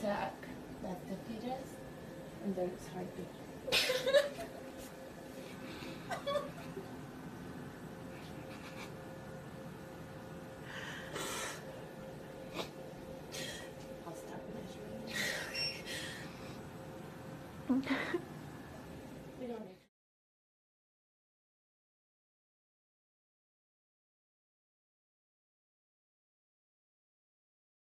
sack that the fetus, and then it's heartbeat. I'll stop measuring. We don't.